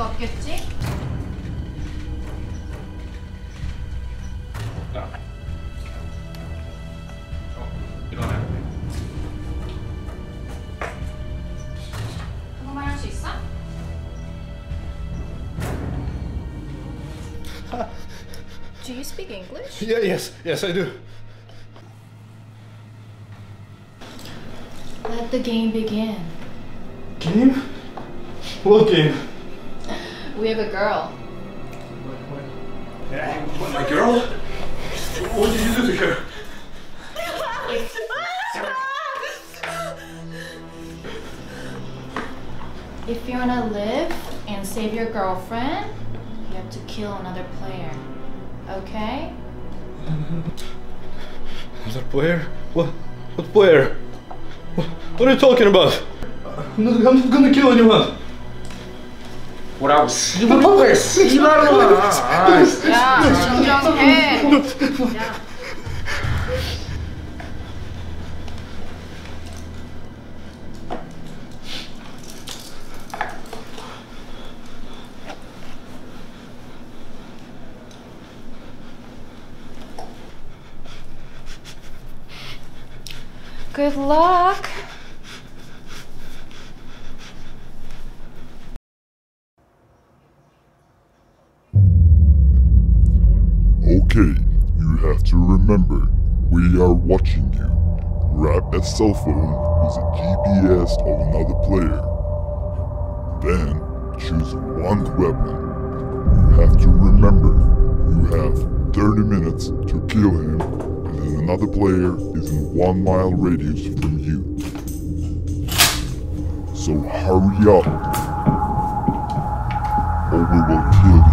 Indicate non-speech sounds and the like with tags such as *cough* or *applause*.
아무도 없겠지? 야. 어, 일어나야 돼. 한국말 할 수 있어? *laughs* Do you speak English? Yeah, yes, yes, I do. Let the game begin. Game? What game? We have a girl. What, my girl? What did you do to her? If you wanna live and save your girlfriend, you have to kill another player. Okay? Another player? What? What player? What, what are you talking about? I'm not, I'm not gonna kill anyone. 뭐라고 씨발 뭐야 씨발로만. 아, 야, 진정해. 야. Good luck. Okay, you have to remember, we are watching you. A cell phone with a GPS of another player. Then choose one weapon. You have to remember, you have 30 minutes to kill him, and then another player is in one mile radius from you. So hurry up, or we will kill you.